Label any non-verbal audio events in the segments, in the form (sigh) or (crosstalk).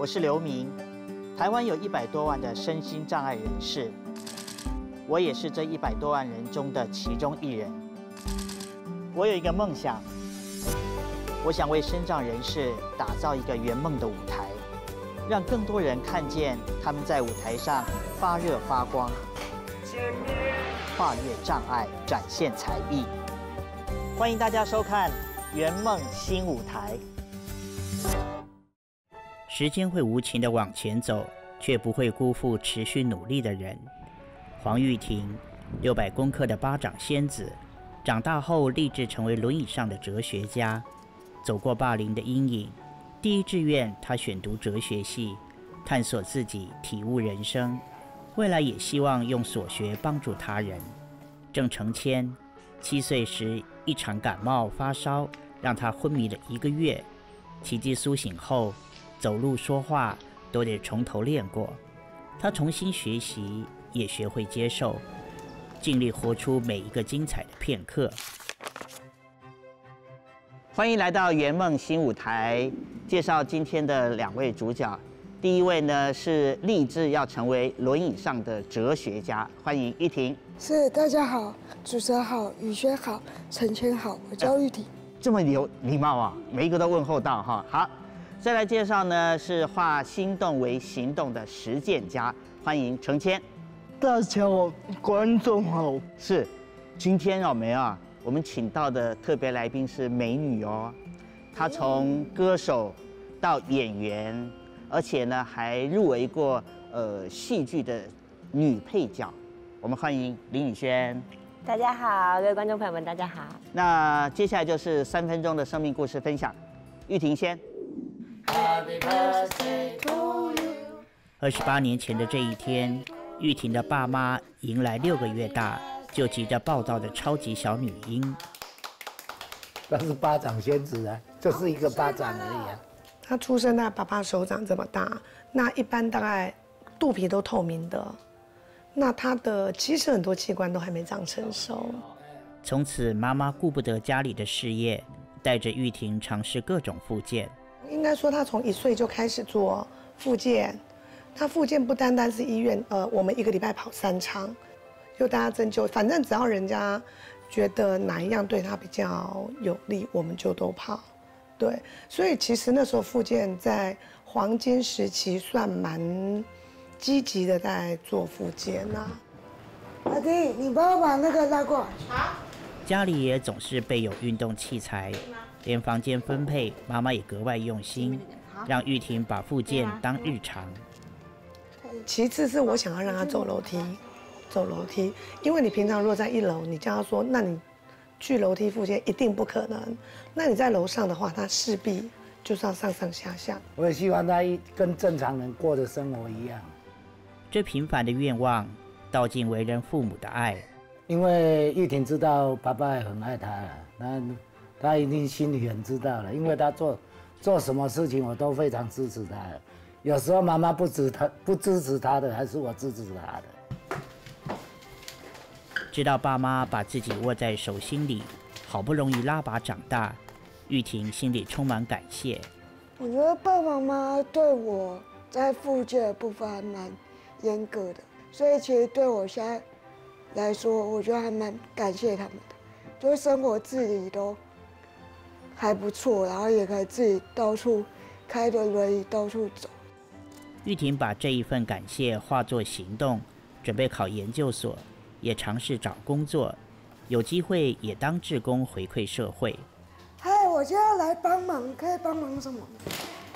我是刘明。台湾有一百多万的身心障碍人士，我也是这一百多万人中的其中一人。我有一个梦想，我想为身障人士打造一个圆梦的舞台，让更多人看见他们在舞台上发热发光，跨越障碍，展现才艺。欢迎大家收看《圆梦新舞台》。时间会无情的往前走，却不会辜负持续努力的人。黄玉婷，六百公克的巴掌仙子，长大后立志成为轮椅上的哲学家。走过霸凌的阴影，第一志愿她选读哲学系，探索自己，体悟人生。未来也希望用所学帮助他人。郑成谦。七岁时，一场感冒发烧让他昏迷了一个月。奇迹苏醒后，走路说话都得从头练过。他重新学习，也学会接受，尽力活出每一个精彩的片刻。欢迎来到圆梦新舞台，介绍今天的两位主角。第一位呢是立志要成为轮椅上的哲学家，欢迎玉婷。是大家好，主持人好，宇轩好，陈谦好，我叫玉婷。这么有礼貌啊，每一个都问候到哈。好，再来介绍呢是化心动为行动的实践家，欢迎程谦。大家好，观众好。是，今天我们啊，我们请到的特别来宾是美女哦，她从歌手到演员。而且呢，还入围过呃戏剧的女配角。我们欢迎林宇轩。大家好，各位观众朋友们，大家好。那接下来就是三分钟的生命故事分享。玉婷先。二十八年前的这一天，玉婷的爸妈迎来六个月大就急着报道的超级小女婴。那是巴掌仙子啊，这是一个巴掌而已啊。她出生在爸爸手掌这么大，那一般大概肚皮都透明的，那她的其实很多器官都还没长成熟。从此，妈妈顾不得家里的事业，带着玉婷尝试各种复健。应该说，他从一岁就开始做复健。他复健不单单是医院，呃，我们一个礼拜跑三场，就大家针灸，反正只要人家觉得哪一样对他比较有利，我们就都跑。对，所以其实那时候复健在黄金时期算蛮积极的，在做复健呐。阿弟，你帮我把那个拉过来。好。家里也总是备有运动器材，连房间分配，妈妈也格外用心，让玉婷把复健当日常。其次是我想要让她走楼梯，走楼梯，因为你平常如果在一楼，你叫她说，那你。去楼梯附近一定不可能。那你在楼上的话，他势必就是要上上下下。我也希望他跟正常人过的生活一样。这平凡的愿望，道尽为人父母的爱。因为玉婷知道爸爸很爱她了，那她一定心里很知道了。因为他做做什么事情，我都非常支持他。有时候妈妈不支他不支持他的，还是我支持他的。知道爸妈把自己握在手心里，好不容易拉拔长大，玉婷心里充满感谢。我觉得爸爸妈妈对我在复健的部分还蛮严格的，所以其实对我现在来说，我觉得还蛮感谢他们的，就是生活自理都还不错，然后也可以自己到处开着轮椅到处走。玉婷把这一份感谢化作行动，准备考研究所。也尝试找工作，有机会也当志工回馈社会。嗨，我就要来帮忙，可以帮忙什么？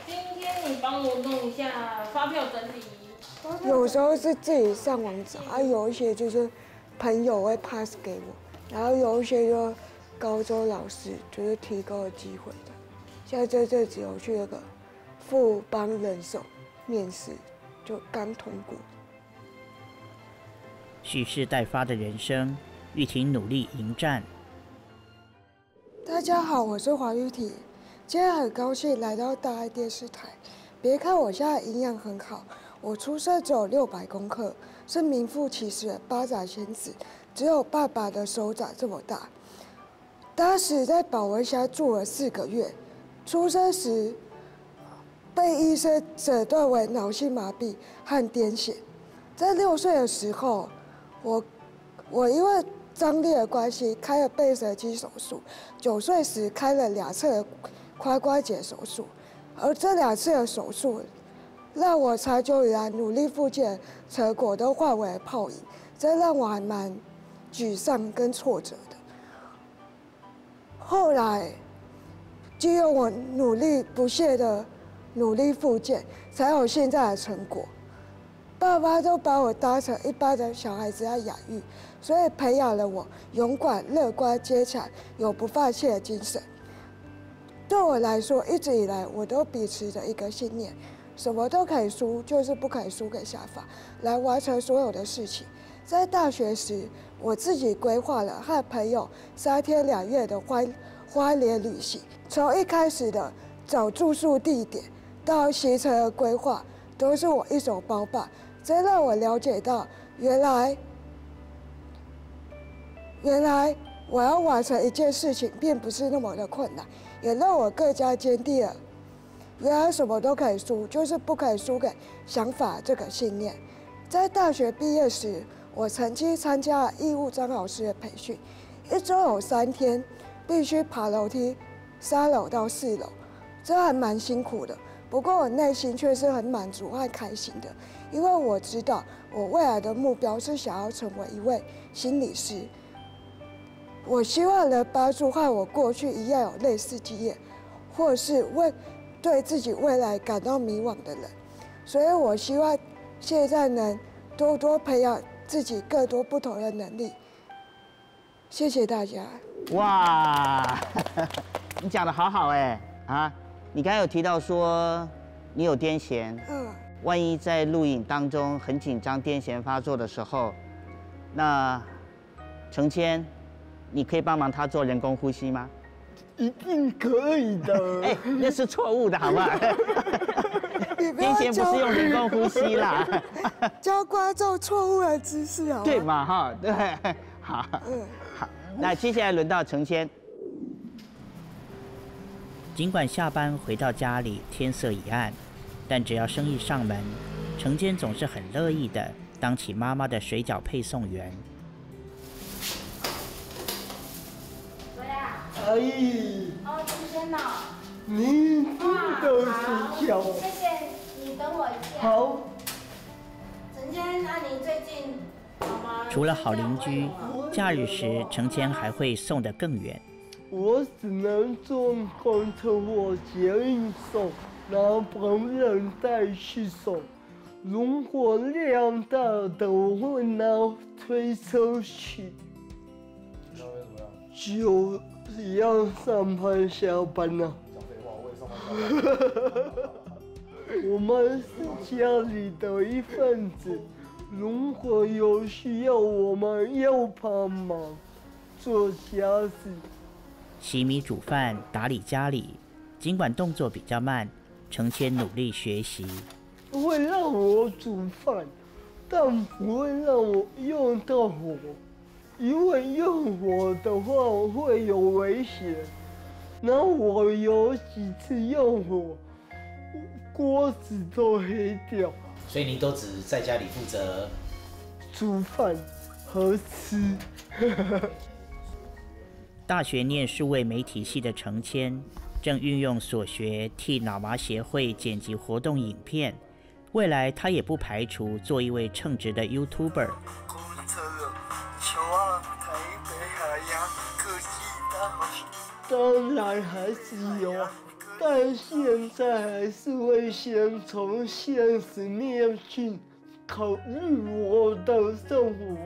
今天你帮我弄一下发票整理。有时候是自己上网找，啊，有一些就是朋友会 pass 给我，然后有一些就高中老师就是提高的机会的。现在这这只有去那个富邦人寿面试，就刚通过。蓄势待发的人生，玉婷努力迎战。大家好，我是黄玉婷，今天很高兴来到大爱电视台。别看我现在营养很好，我出生只有六百公克，是名副其实的八爪仙子，只有爸爸的手掌这么大。当时在保温箱住了四个月，出生时被医生诊断为脑性麻痹和癫痫。在六岁的时候，我我因为张力的关系开了背神经手术，九岁时开了两次的髋关节手术，而这两次的手术让我长久以来努力复健成果都化为泡影，这让我还蛮沮丧跟挫折的。后来，只有我努力不懈的努力复健，才有现在的成果。爸妈都把我当成一般的小孩子来养育，所以培养了我勇敢、乐观、坚强、有不放弃的精神。对我来说，一直以来我都秉持着一个信念：什么都可以输，就是不可以输给下法，来完成所有的事情。在大学时，我自己规划了和朋友三天两夜的花花莲旅行，从一开始的找住宿地点到行程的规划，都是我一手包办。这让我了解到，原来，原来我要完成一件事情并不是那么的困难，也让我更加坚定了，原来什么都可以输，就是不可以输给想法这个信念。在大学毕业时，我曾经参加义务张老师的培训，一周有三天必须爬楼梯，三楼到四楼，这还蛮辛苦的。不过我内心却是很满足和开心的。因为我知道，我未来的目标是想要成为一位心理师。我希望能帮助和我过去一样有类似经验，或是为对自己未来感到迷惘的人。所以我希望现在能多多培养自己更多不同的能力。谢谢大家。哇，你讲的好好哎啊！你刚才有提到说你有癫痫。嗯。万一在录影当中很紧张、癫痫发作的时候，那成千，你可以帮忙他做人工呼吸吗？一定可以的。(laughs) 哎，那是错误的，好不好？(laughs) 癫痫不是用人工呼吸啦。教观众错误的知识啊。对嘛哈？对，(laughs) 好。嗯，好。那接下来轮到成千。尽管下班回到家里，天色已暗。但只要生意上门，成坚总是很乐意的当起妈妈的水饺配送员。喂呀。阿姨。哦，程坚呢？您的水饺。谢谢你等我一下。好。陈坚，那你最近好吗？除了好邻居，假日时程谦还会送得更远。我只能坐公车或捷运送。然后旁人带去送，如果量大的，我会拿推车去。就要上班下班呢。我们是家里的一份子，如果有需要，我们要帮忙做家事。洗米煮饭、打理家里，尽管动作比较慢。成千努力学习，会让我煮饭，但不会让我用到火，因为用火的话会有危险。然后我有几次用火，锅子都黑掉。所以你都只在家里负责煮饭和吃。(laughs) 大学念数位媒体系的成千。正运用所学替脑麻协会剪辑活动影片，未来他也不排除做一位称职的 YouTuber。当然还是有，但现在还是会先从现实面去考虑我的生活。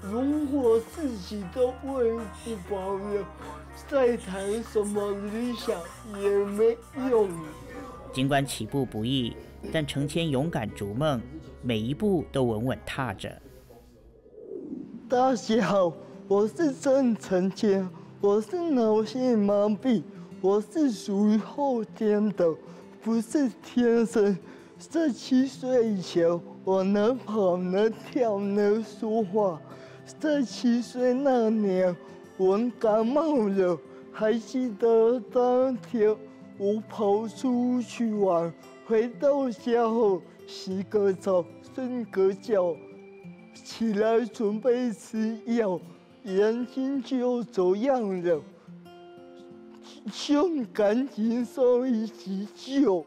如果自己都喂不保了。再谈什么理想也没用。尽管起步不易，但成千勇敢逐梦，每一步都稳稳踏着。大家好，我是郑成千，我是脑性麻痹，我是属于后天的，不是天生。十七岁以前，我能跑能跳能说话。十七岁那年。我感冒了，还记得当天我跑出去玩，回到家后洗个澡，睡个觉，起来准备吃药，眼睛就走样了，就赶紧送医急救。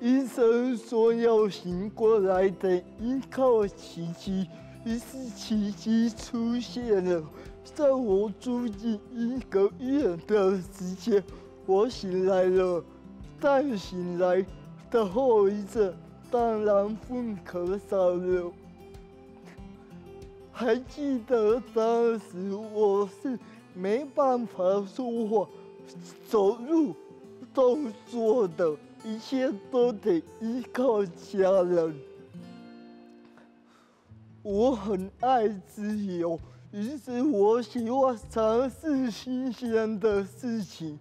医生说要醒过来得依靠奇迹，于是奇迹出现了，在我住进一个月的时间。我醒来了，但醒来的后遗症当然不可少了。还记得当时我是没办法说话、走路、动作的，一切都得依靠家人。我很爱自由，于是我喜欢尝试新鲜的事情。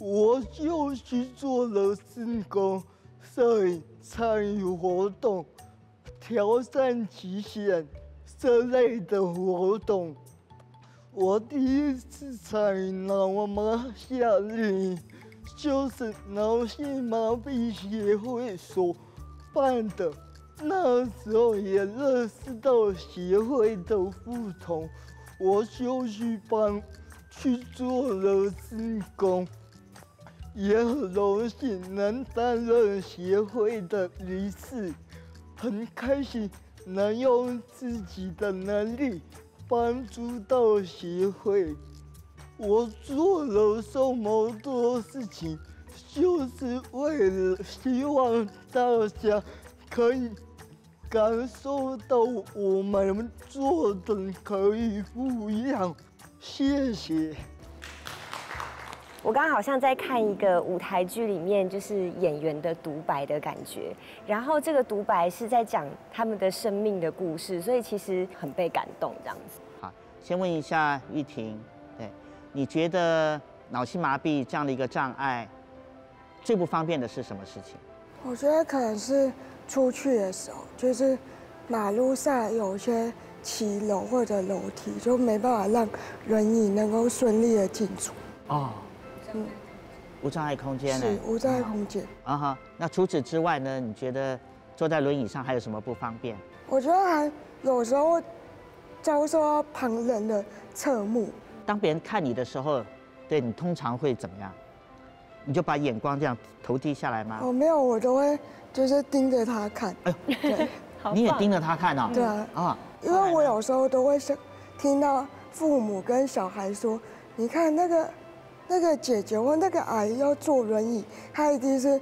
我就去做了自工、摄影、参与活动、挑战极限这类的活动。我第一次参与脑麻夏令，就是脑性麻痹协会所办的。那时候也认识到协会的不同，我就去帮去做了自工。也很荣幸能担任协会的理事，很开心能用自己的能力帮助到协会。我做了这么多事情，就是为了希望大家可以感受到我们做的可以不一样。谢谢。我刚刚好像在看一个舞台剧里面，就是演员的独白的感觉。然后这个独白是在讲他们的生命的故事，所以其实很被感动这样子。好，先问一下玉婷，对，你觉得脑性麻痹这样的一个障碍，最不方便的是什么事情？我觉得可能是出去的时候，就是马路上有些骑楼或者楼梯，就没办法让轮椅能够顺利的进出。哦。嗯，无障碍空间呢？是无障碍空间。啊哈，那除此之外呢？你觉得坐在轮椅上还有什么不方便？我觉得还有时候遭受到旁人的侧目。当别人看你的时候，对你通常会怎么样？你就把眼光这样投低下来吗？哦，没有，我都会就是盯着他看。哎呦，对，(laughs) 你也盯着他看啊？对啊。啊，因为我有时候都会是听到父母跟小孩说：“你看那个。”那个姐姐或那个阿姨要坐轮椅，她一定是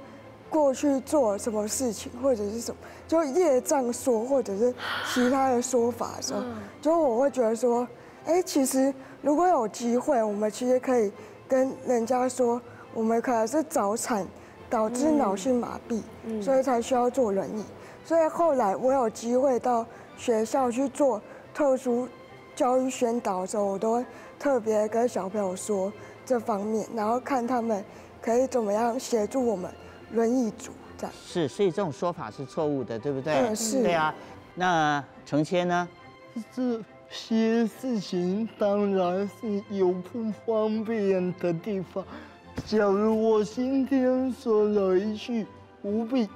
过去做什么事情，或者是什么，就业障说，或者是其他的说法的时候，就我会觉得说，哎，其实如果有机会，我们其实可以跟人家说，我们可能是早产导致脑性麻痹，所以才需要坐轮椅。所以后来我有机会到学校去做特殊教育宣导的时候，我都会特别跟小朋友说。这方面，然后看他们可以怎么样协助我们轮椅族这样。是，所以这种说法是错误的，对不对？嗯，是。对啊，那成谦呢？这些事情当然是有不方便的地方。假如我今天说了一句“无病”，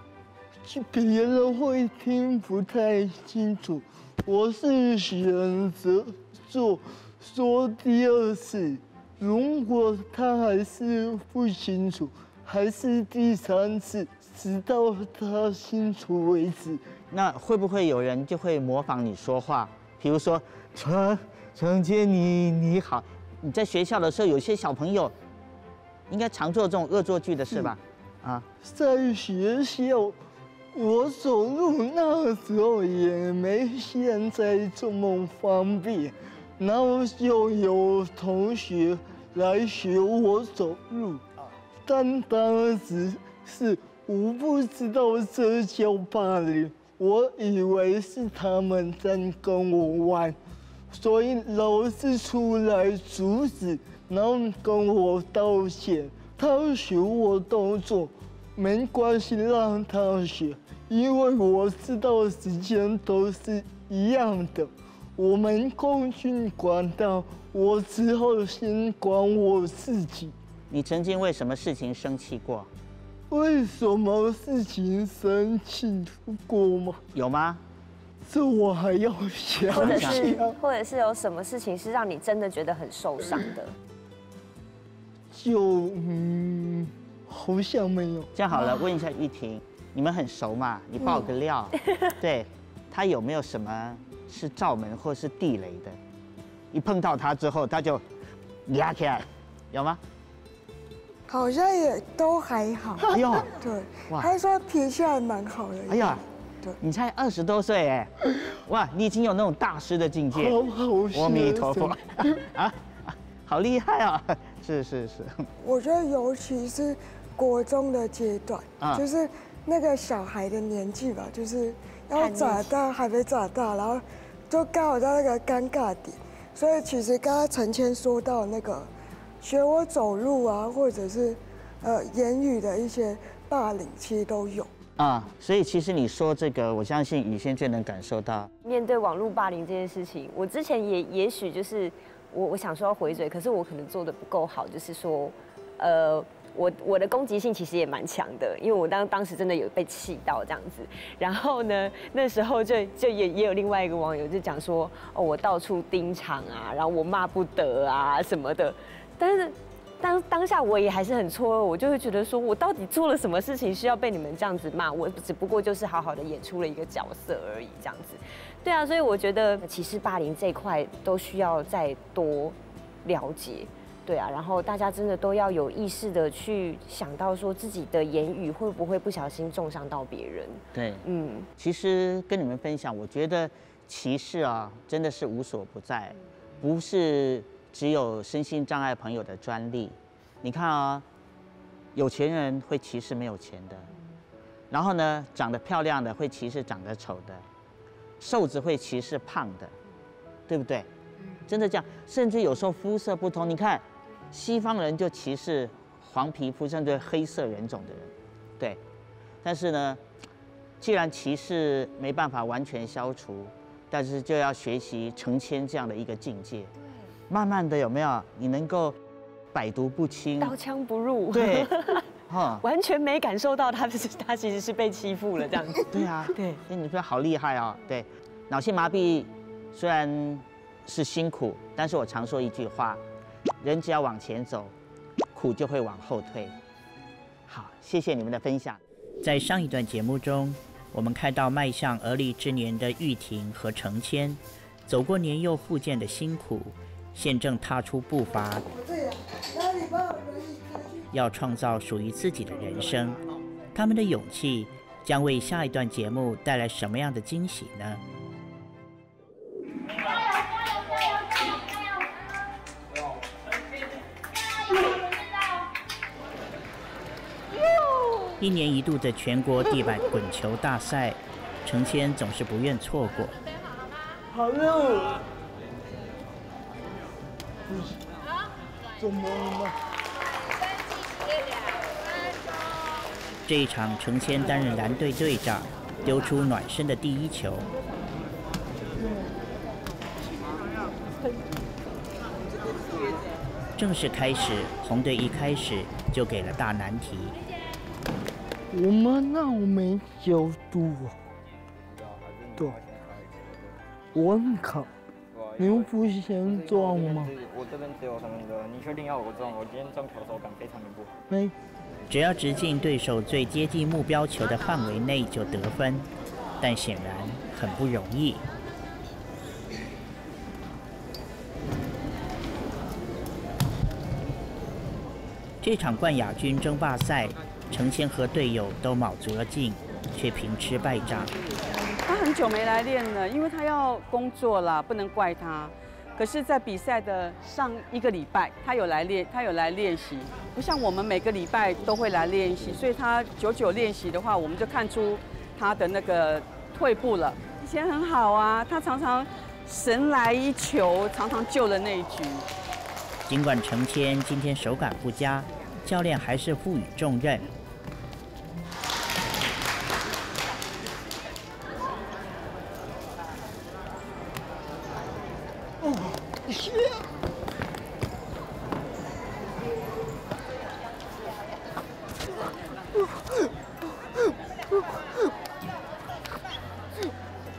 别人会听不太清楚。我是选择做说第二次。如果他还是不清楚，还是第三次，直到他清楚为止。那会不会有人就会模仿你说话？比如说，陈陈杰，你你好，你在学校的时候，有些小朋友应该常做这种恶作剧的事吧？啊，在学校，我走路那时候也没现在这么方便，然后就有同学。来学我走路，但当时是我不知道这叫霸凌，我以为是他们在跟我玩，所以老师出来阻止，然后跟我道歉。他学我动作，没关系，让他学，因为我知道时间都是一样的。我们共军管道，我只好先管我自己。你曾经为什么事情生气过？为什么事情生气过吗？有吗？这我还要想或者是想，或者是有什么事情是让你真的觉得很受伤的？就嗯，好像没有。这样好了，问一下玉婷，你们很熟嘛？你爆个料，(laughs) 对他有没有什么是罩门或是地雷的？一碰到他之后，他就压起来，有吗？好像也都还好。(laughs) 哎呦，对，哇他说脾气还蛮好的。哎呀对，你才二十多岁哎，哇，你已经有那种大师的境界。好好阿弥陀佛，(laughs) 啊，好厉害啊！(laughs) 是是是，我觉得尤其是国中的阶段，啊就是那个小孩的年纪吧，就是要长大还没长大，然后就刚好到那个尴尬点。所以其实刚刚陈谦说到那个学我走路啊，或者是呃言语的一些霸凌，其实都有。啊，所以其实你说这个，我相信宇轩最能感受到。面对网络霸凌这件事情，我之前也也许就是我我想说要回嘴，可是我可能做的不够好，就是说，呃，我我的攻击性其实也蛮强的，因为我当当时真的有被气到这样子。然后呢，那时候就就也也有另外一个网友就讲说，哦，我到处盯场啊，然后我骂不得啊什么的，但是。当当下我也还是很错愕，我就会觉得说，我到底做了什么事情需要被你们这样子骂？我只不过就是好好的演出了一个角色而已，这样子。对啊，所以我觉得歧视霸凌这一块都需要再多了解。对啊，然后大家真的都要有意识的去想到说自己的言语会不会不小心重伤到别人。对，嗯，其实跟你们分享，我觉得歧视啊，真的是无所不在，不是只有身心障碍朋友的专利。你看啊，有钱人会歧视没有钱的，然后呢，长得漂亮的会歧视长得丑的，瘦子会歧视胖的，对不对？真的这样，甚至有时候肤色不同，你看西方人就歧视黄皮肤甚至黑色人种的人，对。但是呢，既然歧视没办法完全消除，但是就要学习成千这样的一个境界。慢慢的有没有你能够百毒不侵？刀枪不入。对，(laughs) 哈，完全没感受到他是他其实是被欺负了这样子。(laughs) 对啊，对，所以你说好厉害哦。对，脑性麻痹虽然是辛苦，但是我常说一句话：人只要往前走，苦就会往后退。好，谢谢你们的分享。在上一段节目中，我们看到迈向而立之年的玉婷和程谦，走过年幼复健的辛苦，现正踏出步伐，要创造属于自己的人生。他们的勇气将为下一段节目带来什么样的惊喜呢？一年一度的全国地板滚球大赛，程谦总是不愿错过。好了，怎么了？这一场，程谦担任蓝队队长，丢出暖身的第一球。正式开始，红队一开始就给了大难题。我们那没角度啊。对，我很卡，你又不嫌撞吗？我这边只有三分钟，你确定要我撞？我今天撞球手感非常的不好。没，只要直进对手最接近目标球的范围内就得分，但显然很不容易。这场冠亚军争霸赛，程谦和队友都卯足了劲，却平吃败仗。他很久没来练了，因为他要工作了，不能怪他。可是，在比赛的上一个礼拜，他有来练，他有来练习，不像我们每个礼拜都会来练习，所以他久久练习的话，我们就看出他的那个退步了。以前很好啊，他常常神来一球，常常救了那一局。尽管程谦今天手感不佳，教练还是赋予重任。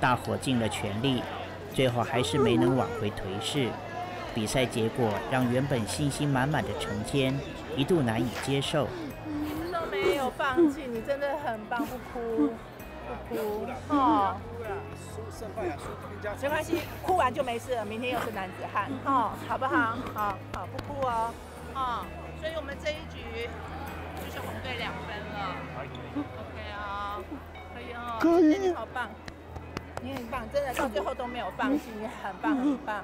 大伙尽了全力，最后还是没能挽回颓势。比赛结果让原本信心满满的陈谦一度难以接受。都没有放弃，你真的很棒，不哭，不哭，哦。没关系，哭完就没事了，明天又是男子汉，哦，好不好？好好，不哭哦，哦。所以我们这一局就是红队两分了，OK 啊，可以哦，可以，你好棒，你很棒，真的到最后都没有放弃，你很棒，很棒，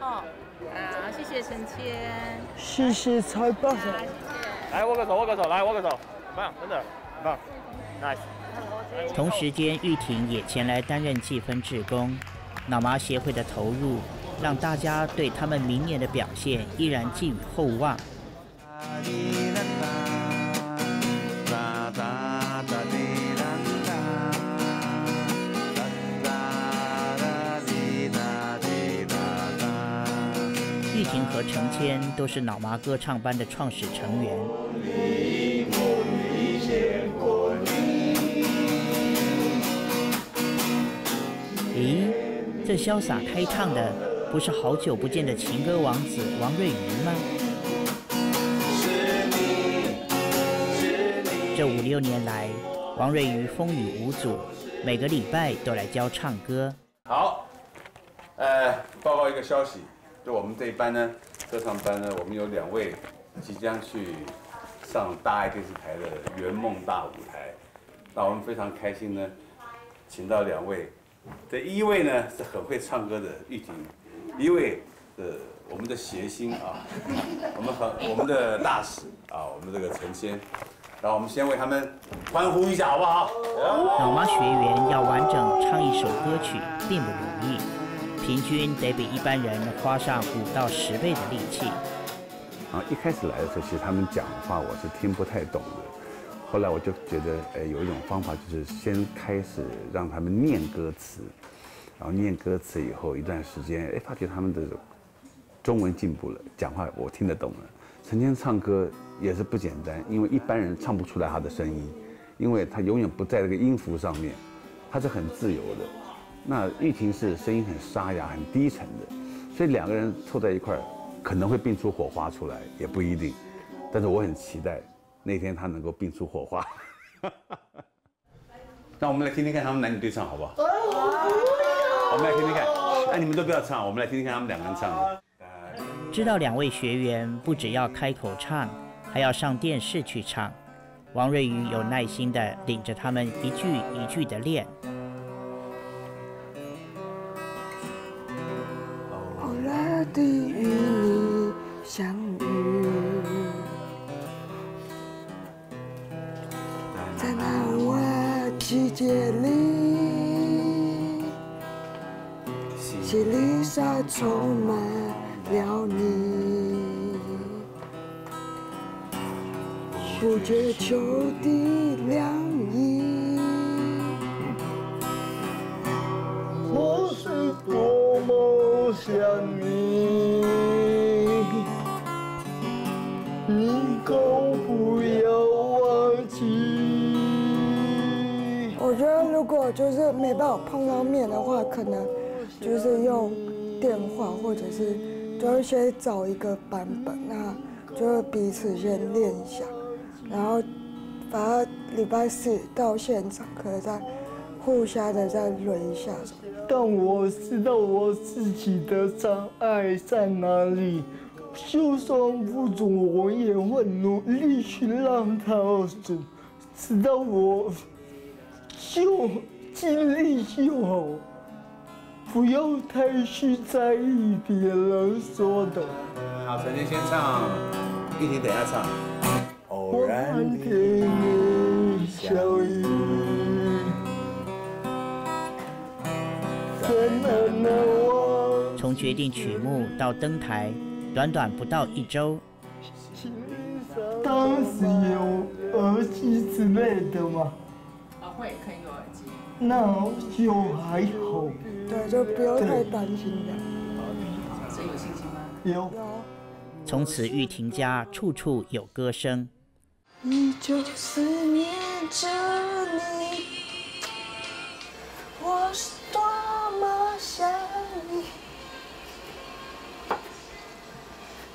哦，好，谢谢陈谦，谢谢蔡爸，谢谢，来握个手，握个手，来握个手，很棒，真的很棒，nice。同时间，玉婷也前来担任计分志工，脑麻协会的投入让大家对他们明年的表现依然寄予厚望。和陈谦都是脑麻歌唱班的创始成员。咦，这潇洒开唱的不是好久不见的情歌王子王瑞瑜吗？这五六年来，王瑞瑜风雨无阻，每个礼拜都来教唱歌。好，呃，报告一个消息，就我们这一班呢，歌唱班呢，我们有两位即将去上大爱电视台的圆梦大舞台，那我们非常开心呢，请到两位，这一位呢是很会唱歌的玉婷，一位是我们的谐星啊，我们很我们的大使啊，我们这个陈先。让我们先为他们欢呼一下，好不好？老妈学员要完整唱一首歌曲并不容易，平均得比一般人花上五到十倍的力气。啊，一开始来的时候，其实他们讲话我是听不太懂的。后来我就觉得，哎，有一种方法就是先开始让他们念歌词，然后念歌词以后一段时间，哎，发觉他们的中文进步了，讲话我听得懂了。成天唱歌。也是不简单，因为一般人唱不出来他的声音，因为他永远不在那个音符上面，他是很自由的。那玉婷是声音很沙哑、很低沉的，所以两个人凑在一块儿，可能会并出火花出来，也不一定。但是我很期待那天他能够并出火花。(laughs) 那我们来听听看他们男女对唱好不好？我们来听听看。哎，你们都不要唱，我们来听听看他们两个人唱的。知道两位学员不只要开口唱。还要上电视去唱，王瑞宇有耐心的领着他们一句一句的练。充满了你。不觉秋的凉意，我是多么想你，你可不要忘记。我觉得如果就是没办法碰到面的话，可能就是用电或者是就先找一个版本，那就彼此先练一下。然后，把礼拜四到现场，可能再互相的再轮一下。但我知道我自己的障碍在哪里，就算不足，我也会努力去让它走，直到我就尽力就好，不要太去在意别人说的。好，陈杰先唱，玉婷等下唱。偶然的相遇，从决定曲目到登台，短短不到一周。当时有耳机之类的吗？啊，会可以有耳机。那就还好，对，就不要太担心了。有。从此玉婷家处处有歌声。你就思念着你，我是多么想你，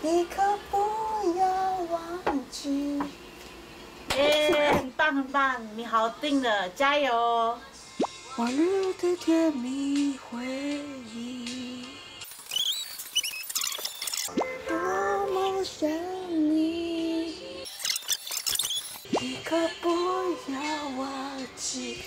你可不要忘记。耶，很棒很棒，你好定了，加油。往日的甜蜜回忆，多么想你，你可不要忘记，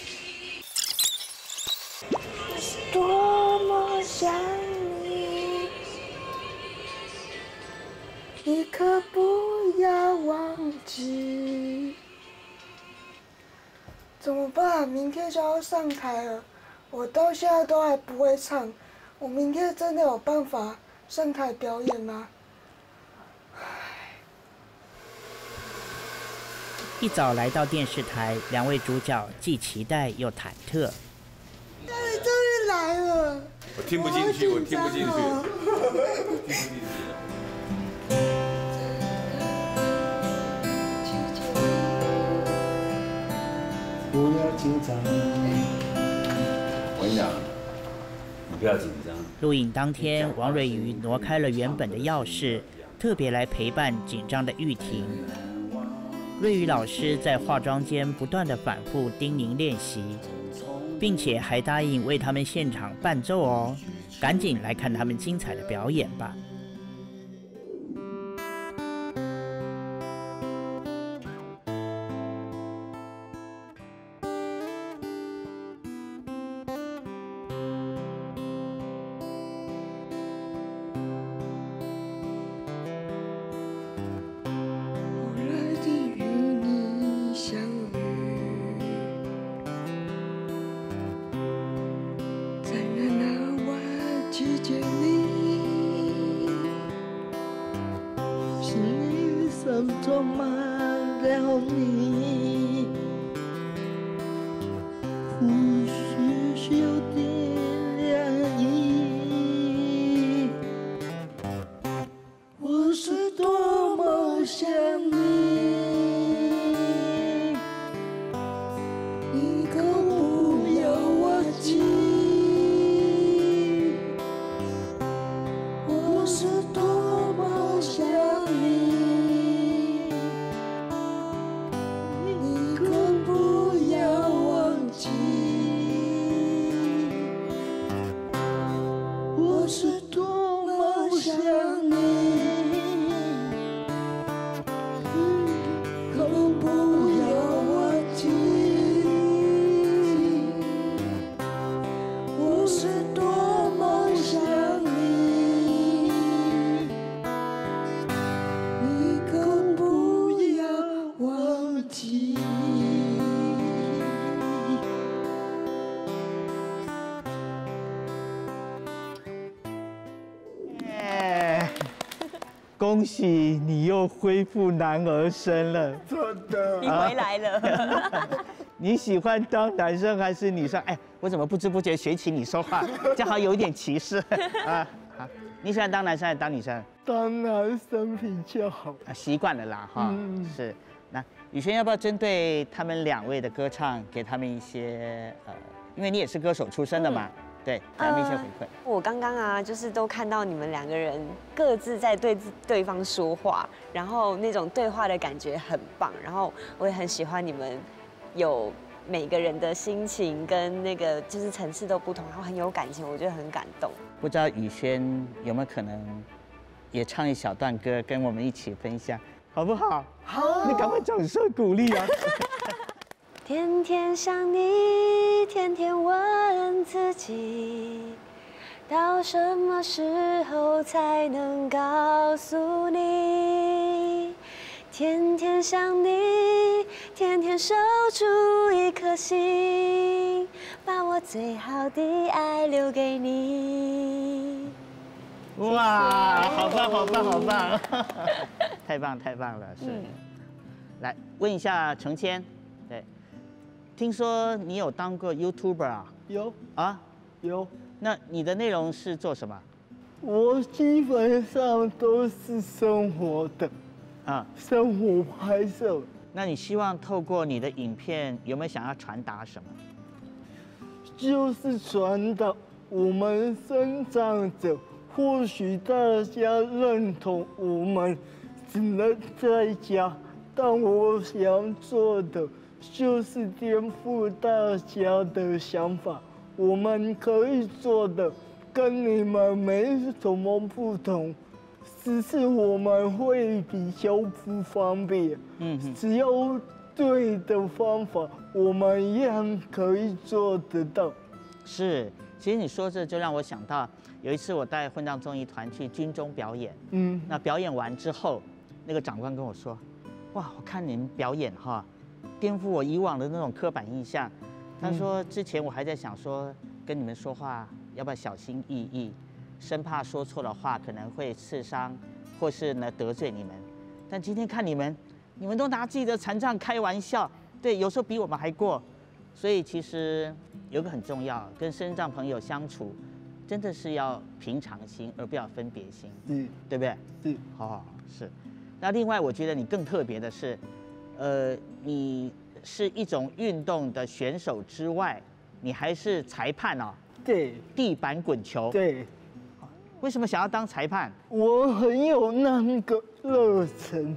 明天就要上台了，我到现在都还不会唱，我明天真的有办法上台表演吗？一早来到电视台，两位主角既期待又忐忑。终于来了！我听不进去，我听不进去，我跟你讲，你不要紧张。录影当天，王瑞瑜挪开了原本的钥匙，特别来陪伴紧张的玉婷。瑞宇老师在化妆间不断的反复叮咛练习，并且还答应为他们现场伴奏哦。赶紧来看他们精彩的表演吧！里上充满恭喜你又恢复男儿身了，真的你回来了。(laughs) 你喜欢当男生还是女生？哎，我怎么不知不觉学起你说话，(laughs) 这样好有一点歧视 (laughs) 啊！好，你喜欢当男生还是当女生？当男生比较好。啊，习惯了啦，哈，嗯是。那宇轩要不要针对他们两位的歌唱，给他们一些呃，因为你也是歌手出身的嘛，对，来密切回馈。我刚刚啊，就是都看到你们两个人各自在对自对方说话，然后那种对话的感觉很棒，然后我也很喜欢你们有每个人的心情跟那个就是层次都不同，然后很有感情，我觉得很感动。不知道宇轩有没有可能也唱一小段歌，跟我们一起分享，好不好？好，你赶快掌声鼓励啊！天天想你，天天问自己，到什么时候才能告诉你？天天想你，天天守住一颗心，把我最好的爱留给你。哇，好棒，好棒，好棒！(laughs) 太棒，太棒了，是。嗯来问一下程谦，对，听说你有当过 YouTuber 啊？有啊，有。那你的内容是做什么？我基本上都是生活的，啊，生活拍摄。那你希望透过你的影片，有没有想要传达什么？就是传达我们生长者，或许大家认同我们只能在家，但我想做的就是颠覆大家的想法。我们可以做的跟你们没什么不同，只是我们会比较不方便。嗯，只要对的方法，我们一样可以做得到。是，其实你说这就让我想到，有一次我带混账综艺团去军中表演，嗯，那表演完之后，那个长官跟我说，哇，我看你们表演哈，颠覆我以往的那种刻板印象。他说之前我还在想说，跟你们说话要不要小心翼翼，生怕说错了话可能会刺伤，或是呢得罪你们。但今天看你们，你们都拿自己的残障开玩笑，对，有时候比我们还过。所以其实有个很重要，跟身障朋友相处，真的是要平常心，而不要分别心，嗯，对不对？嗯，好好，是。那另外，我觉得你更特别的是，呃，你是一种运动的选手之外，你还是裁判哦。对，地板滚球。对。为什么想要当裁判？我很有那个热忱，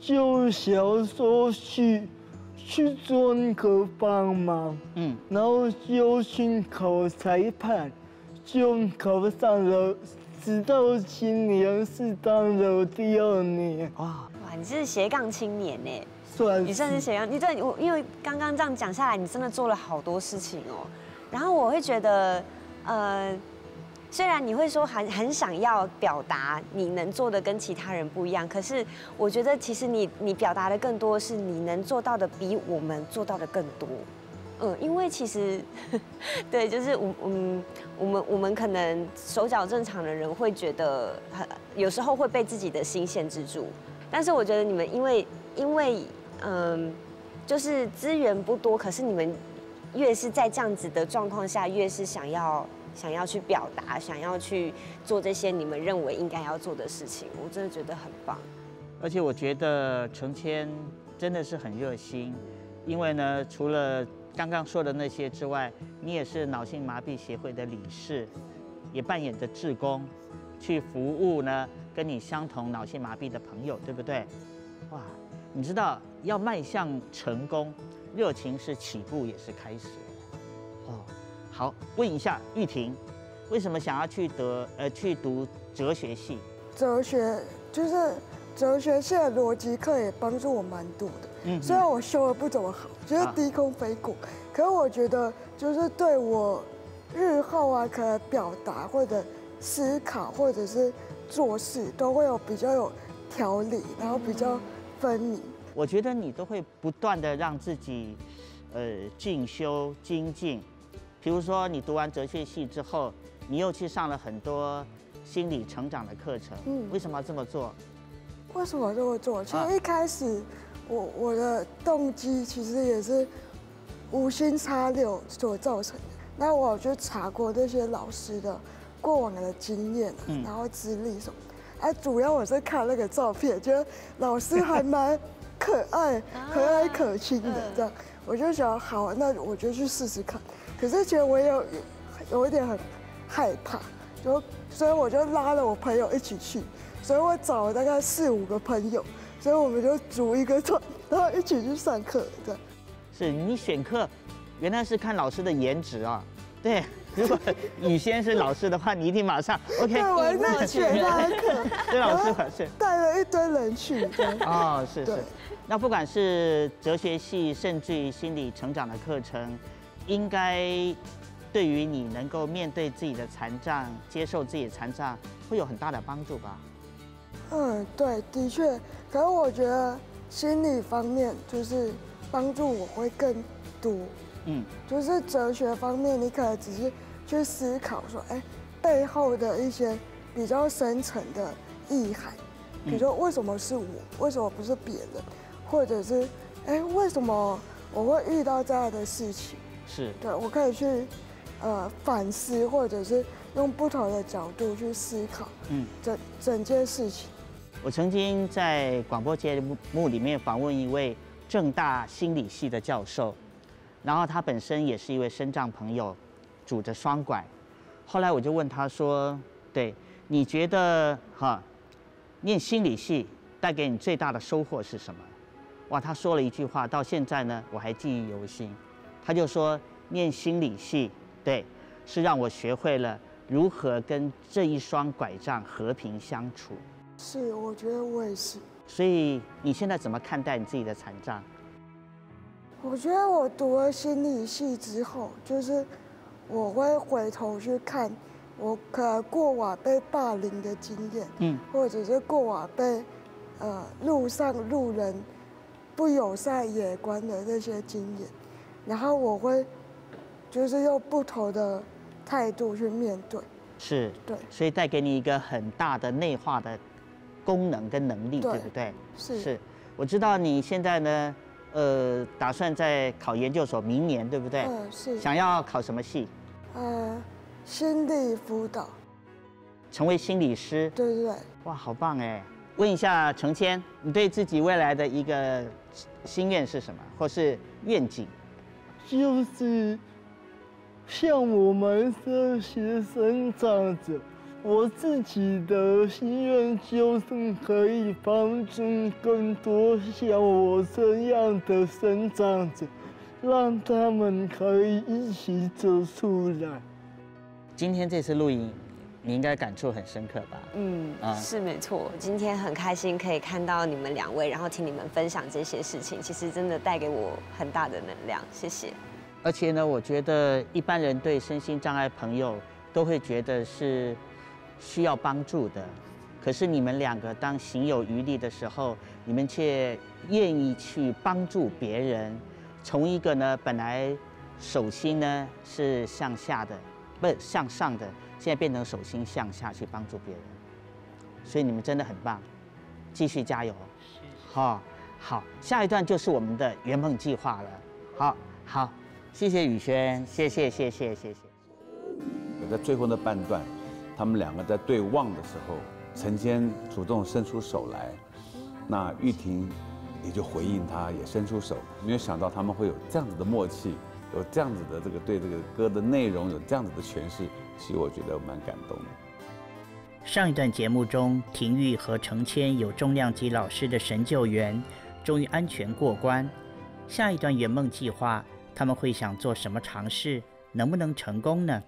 就想说去去做那个帮忙，嗯，然后就去考裁判，就考上了，直到今年是当了第二年。哇哇，你是斜杠青年呢？算你算是斜杠，你这我因为刚刚这样讲下来，你真的做了好多事情哦。然后我会觉得，呃。虽然你会说很很想要表达你能做的跟其他人不一样，可是我觉得其实你你表达的更多是你能做到的比我们做到的更多。嗯，因为其实 (laughs) 对，就是我嗯我们我们可能手脚正常的人会觉得很有时候会被自己的心限制住，但是我觉得你们因为因为嗯就是资源不多，可是你们越是在这样子的状况下，越是想要。想要去表达，想要去做这些你们认为应该要做的事情，我真的觉得很棒。而且我觉得成谦真的是很热心，因为呢，除了刚刚说的那些之外，你也是脑性麻痹协会的理事，也扮演着志工，去服务呢跟你相同脑性麻痹的朋友，对不对？哇，你知道要迈向成功，热情是起步，也是开始。哦。好，问一下玉婷，为什么想要去得呃去读哲学系？哲学就是哲学系的逻辑课也帮助我蛮多的。嗯，虽然我修的不怎么好，就是低空飞过，可是我觉得就是对我日后啊，可能表达或者思考或者是做事都会有比较有条理，然后比较分明。我觉得你都会不断的让自己呃进修精进。比如说，你读完哲学系之后，你又去上了很多心理成长的课程。嗯，为什么要这么做？为什么这么做？其实一开始，我我的动机其实也是无心插柳所造成的。那我就查过这些老师的过往的经验，然后资历什么。哎，主要我是看那个照片，觉得老师还蛮可爱、(laughs) 和蔼可亲的，这样我就想，好，那我就去试试看。可是觉得我有有一点很害怕，就所以我就拉了我朋友一起去，所以我找了大概四五个朋友，所以我们就组一个团，然后一起去上课这样。是你选课，原来是看老师的颜值啊？对，(laughs) 如果雨仙是老师的话，你一定马上 (laughs) OK。对，我在选他的课，对老师是带了一堆人去。哦，是是。那不管是哲学系，甚至于心理成长的课程。应该对于你能够面对自己的残障、接受自己的残障，会有很大的帮助吧？嗯，对，的确。可是我觉得心理方面就是帮助我会更多。嗯，就是哲学方面，你可能只是去思考说，哎，背后的一些比较深层的意涵，比如说为什么是我，为什么不是别人，或者是哎，为什么我会遇到这样的事情？是。对，我可以去，呃，反思，或者是用不同的角度去思考，嗯，整整件事情。我曾经在广播节目里面访问一位正大心理系的教授，然后他本身也是一位身障朋友，拄着双拐。后来我就问他说：“对，你觉得哈，念心理系带给你最大的收获是什么？”哇，他说了一句话，到现在呢我还记忆犹新。他就说，念心理系，对，是让我学会了如何跟这一双拐杖和平相处。是，我觉得我也是。所以你现在怎么看待你自己的残障？我觉得我读了心理系之后，就是我会回头去看我可能过往被霸凌的经验，嗯，或者是过往被呃路上路人不友善眼光的那些经验，然后我会就是用不同的态度去面对。是，对，所以带给你一个很大的内化的功能跟能力，对不对？是，是，我知道你现在呢。呃，打算在考研究所，明年对不对？嗯，是。想要考什么系？呃，心理辅导。成为心理师？对对对。哇，好棒哎！问一下程谦，你对自己未来的一个心愿是什么，或是愿景？就是像我们这些生长者。我自己的心愿就是可以帮助更多像我这样的生长者，让他们可以一起走出来。今天这次录影，你应该感触很深刻吧？嗯，啊，是没错。今天很开心可以看到你们两位，然后听你们分享这些事情，其实真的带给我很大的能量。谢谢。而且呢，我觉得一般人对身心障碍朋友都会觉得是。需要帮助的，可是你们两个当行有余力的时候，你们却愿意去帮助别人，从一个呢本来手心呢是向下的，不是向上的，现在变成手心向下去帮助别人，所以你们真的很棒，继续加油，好，好，下一段就是我们的圆梦计划了，好，好，谢谢宇轩，谢谢，谢谢，谢谢。在最后的半段。他们两个在对望的时候，陈谦主动伸出手来，那玉婷也就回应他，也伸出手。没有想到他们会有这样子的默契，有这样子的这个对这个歌的内容有这样子的诠释，其实我觉得蛮感动的。上一段节目中，廷玉和程谦有重量级老师的神救援，终于安全过关。下一段圆梦计划，他们会想做什么尝试？能不能成功呢？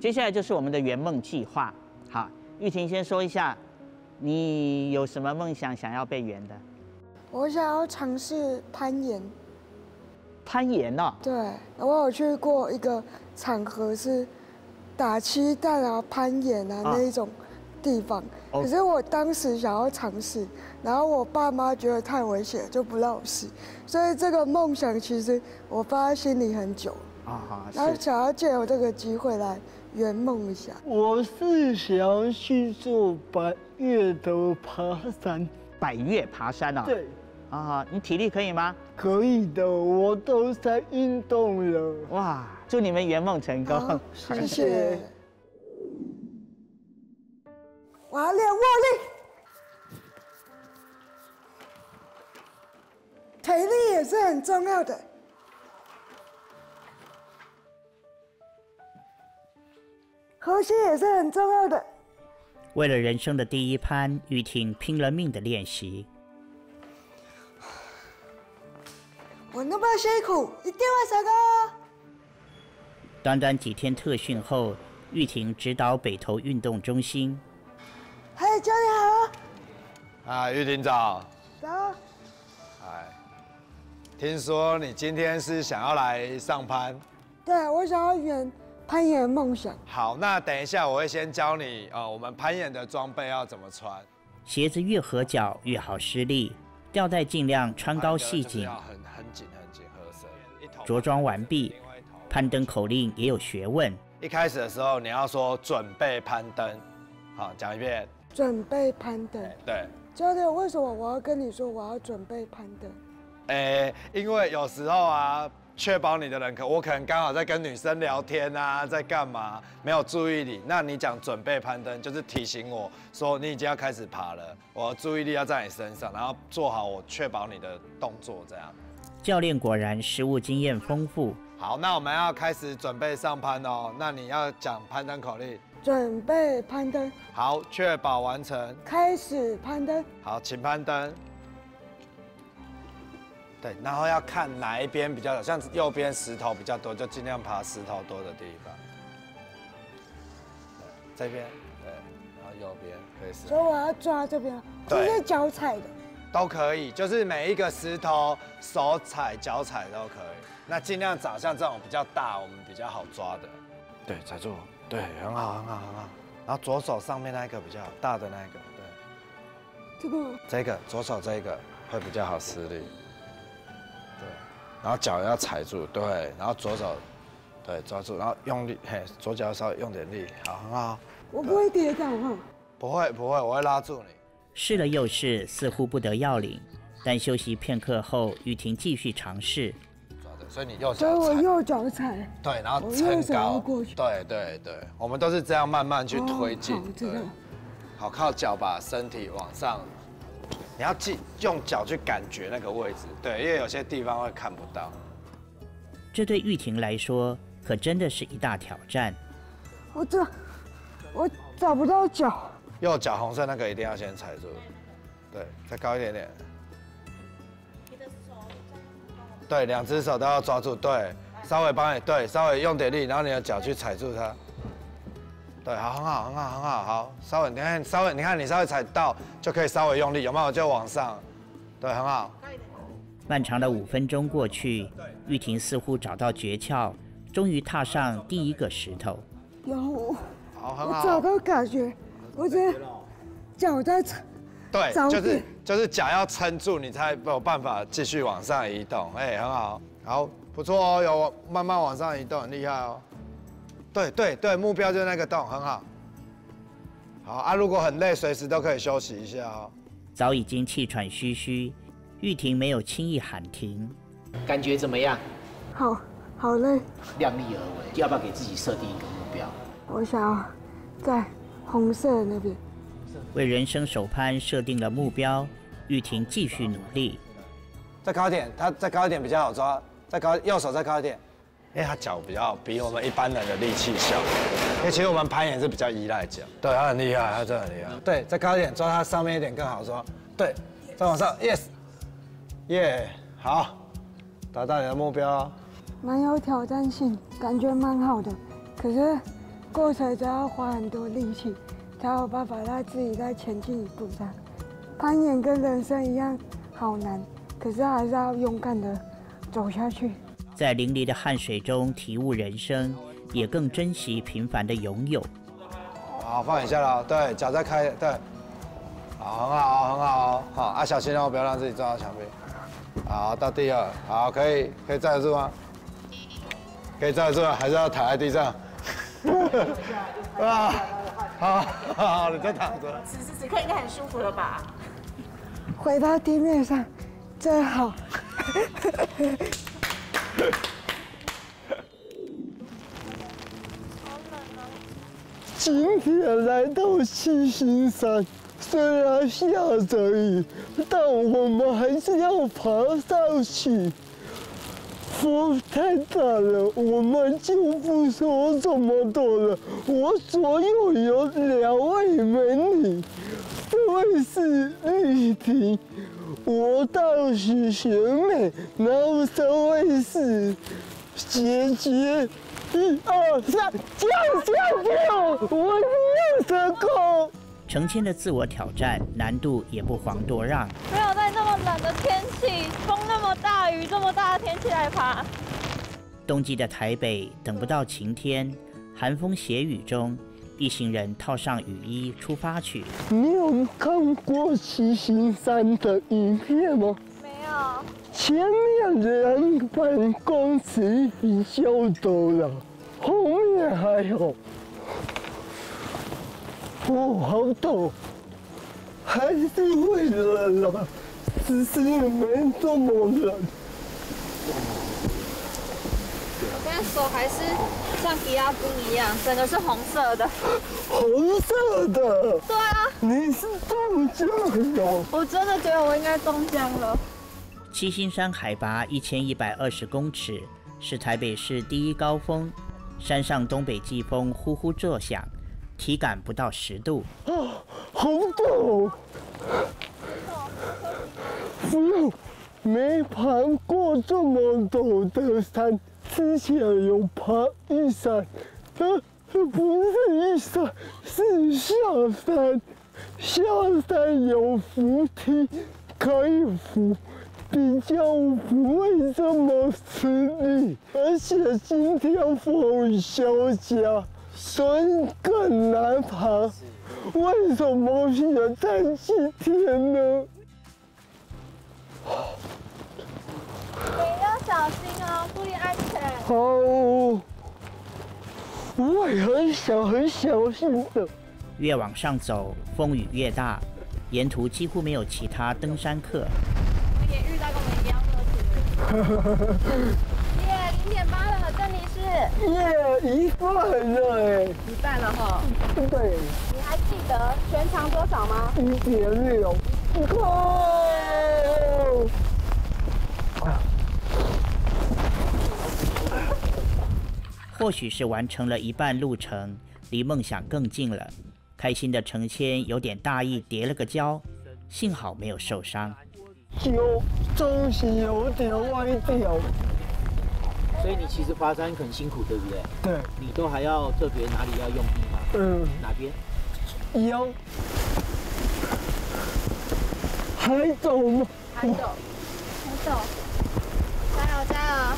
接下来就是我们的圆梦计划。好，玉婷先说一下，你有什么梦想想要被圆的？我想要尝试攀岩。攀岩哦？对，我有去过一个场合是打气弹啊、攀岩啊那一种地方，可是我当时想要尝试，然后我爸妈觉得太危险，就不让我试。所以这个梦想其实我放在心里很久。啊，然后想要借由这个机会来圆梦一下。我是想去做百越的爬山，百越爬山啊？对。啊，你体力可以吗？可以的，我都在运动了。哇，祝你们圆梦成功！谢谢。(laughs) 我要练握力，体力也是很重要的。核心也是很重要的。为了人生的第一攀，玉婷拼了命的练习。我那么辛苦，一定会成功。短短几天特训后，玉婷指导北投运动中心。嗨，教练好。啊，玉婷早。早。哎，听说你今天是想要来上攀？对，我想要远。攀岩梦想。好，那等一下我会先教你呃，我们攀岩的装备要怎么穿。鞋子越合脚越好施力，吊带尽量穿高系紧。要很很紧很紧合身。着装完毕，攀登口令也有学问。一开始的时候你要说准备攀登，好，讲一遍。准备攀登。对。教练，为什么我要跟你说我要准备攀登？诶，因为有时候啊。确保你的人可，我可能刚好在跟女生聊天啊，在干嘛，没有注意力。那你讲准备攀登，就是提醒我说你已经要开始爬了，我注意力要在你身上，然后做好我确保你的动作这样。教练果然实务经验丰富。好，那我们要开始准备上攀哦。那你要讲攀登口令。准备攀登。好，确保完成。开始攀登。好，请攀登。对，然后要看哪一边比较像右边石头比较多，就尽量爬石头多的地方。这边，对，然后右边可以是。所以我要抓这边，就对是脚踩的。都可以，就是每一个石头手踩、脚踩都可以。那尽量找像这种比较大，我们比较好抓的。对，踩住，对，很好，很好，很好。然后左手上面那一个比较大的那一个，对，这个这个左手这一个会比较好施力。对，然后脚要踩住，对，然后左手对抓住，然后用力，嘿，左脚稍微用点力，好，很好。我不会跌倒哈。不会，不会，我会拉住你。试了又试，似乎不得要领。但休息片刻后，雨婷继续尝试。所以你右脚所以，我右脚踩。对，然后我撑高过去，对对对，我们都是这样慢慢去推进哦好，好靠脚把身体往上，你要记用脚去感觉那个位置，对，因为有些地方会看不到。这对玉婷来说，可真的是一大挑战。我这我找不到脚。右脚红色那个一定要先踩住，对，再高一点点。对，两只手都要抓住，对，稍微帮你，对，稍微用点力，然后你的脚去踩住它。对，好，很好，很好，很好，好，稍微，你看，稍微，你看，你稍微踩到就可以稍微用力，有没有？就往上，对，很好。漫长的五分钟过去，玉婷似乎找到诀窍，终于踏上第一个石头。有，好，很我找。到感觉，我觉得脚在撑。对，就是地就是脚要撑住，你才有办法继续往上移动。哎，很好，好，不错哦，有慢慢往上移动，很厉害哦。对对对，目标就是那个洞，很好。好啊，如果很累，随时都可以休息一下哦。早已经气喘吁吁，玉婷没有轻易喊停。感觉怎么样？好好累，量力而为，要不要给自己设定一个目标？我想要在红色的那边。为人生首攀设定了目标，玉婷继续努力。再高一点，它再高一点比较好抓，再高，右手再高一点。因为他脚比较比我们一般人的力气小，因为其实我们攀岩是比较依赖脚。对，他很厉害，他真的很厉害。对，再高一点，抓他上面一点更好抓。对，再往上，yes，耶，好，达到你的目标。蛮有挑战性，感觉蛮好的。可是过程都要花很多力气，才有办法让自己再前进一步。这样，攀岩跟人生一样好难，可是还是要勇敢的走下去。在淋漓的汗水中体悟人生，也更珍惜平凡的拥有。好，放一下了，对，脚再开，对，好，很好，很好，好啊，小心哦，不要让自己撞到墙壁。好，到第二，好，可以，可以站得住吗？可以站得住，还是要躺在地上？啊，好，好，你再躺着。此时此刻应该很舒服了吧？回到地面上，真好。今天来到七星山，虽然下着雨，但我们还是要爬上去。风太大了，我们就不说这么多了。我左右有两位美女，这位是玉婷，我倒是学妹，然后这位是姐姐。一二三，跳跳跳！我练成功。成千的自我挑战，难度也不遑多让。没有在那么冷的天气，风那么大，雨这么大的天气来爬。冬季的台北等不到晴天，寒风斜雨中，一行人套上雨衣出发去。你有看过七星山的影片吗？没有。前面两百公尺比较陡了，后面还有。哦，好陡，还是会冷了，只是没这么冷。手还是像迪亚兵一样，整个是红色的。红色的。对啊。你是中奖了。我真的觉得我应该中奖了。七星山海拔一千一百二十公尺，是台北市第一高峰。山上东北季风呼呼作响，体感不到十度。(gasps) 啊，好陡！不用，没爬过这么陡的山，之前有爬一山，呃，不是一山，是下山，下山有扶梯可以扶，比较不会这么吃力，而且今天风雨交加，所以更难爬。为什么现在今天呢？你要小心哦，注意安全。好，我会很小很小心的。越往上走，风雨越大，沿途几乎没有其他登山客。我也遇到跟我们一样的。耶，零点八了，这里是。耶，一半了哎。一半了哈。对。你还记得全长多少吗？一点六。Go！或许是完成了一半路程，离梦想更近了。开心的成千有点大意，跌了个跤，幸好没有受伤。脚真是有点歪掉。所以你其实爬山很辛苦，对不对？对。你都还要特别哪里要用力吗？嗯。哪边？腰。还走吗？还走，还走，加油加油！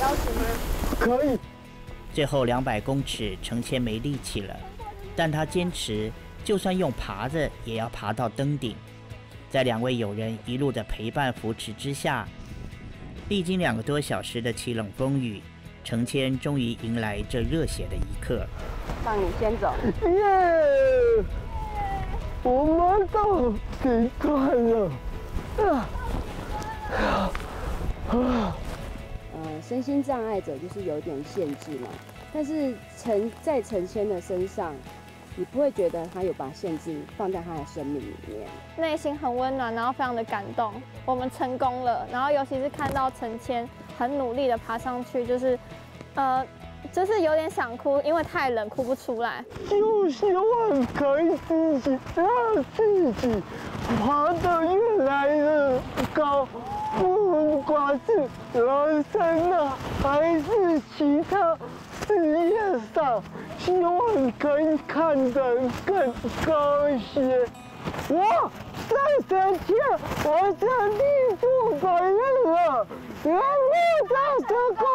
腰紧吗？可以。最后两百公尺，成千没力气了，但他坚持，就算用爬子，也要爬到登顶。在两位友人一路的陪伴扶持之下，历经两个多小时的凄冷风雨，成千终于迎来这热血的一刻。让你先走。耶！我们到顶端了。啊啊！呃，身心障碍者就是有点限制嘛，但是陈在陈谦的身上，你不会觉得他有把限制放在他的生命里面，内心很温暖，然后非常的感动。我们成功了，然后尤其是看到陈谦很努力的爬上去，就是呃。就是有点想哭，因为太冷，哭不出来。就希望可以自己让自己爬得越来越高，不管是人生啊，还是其他事业上，希望可以看得更高一些。我在神前，我想立住本任了，愿我到成功。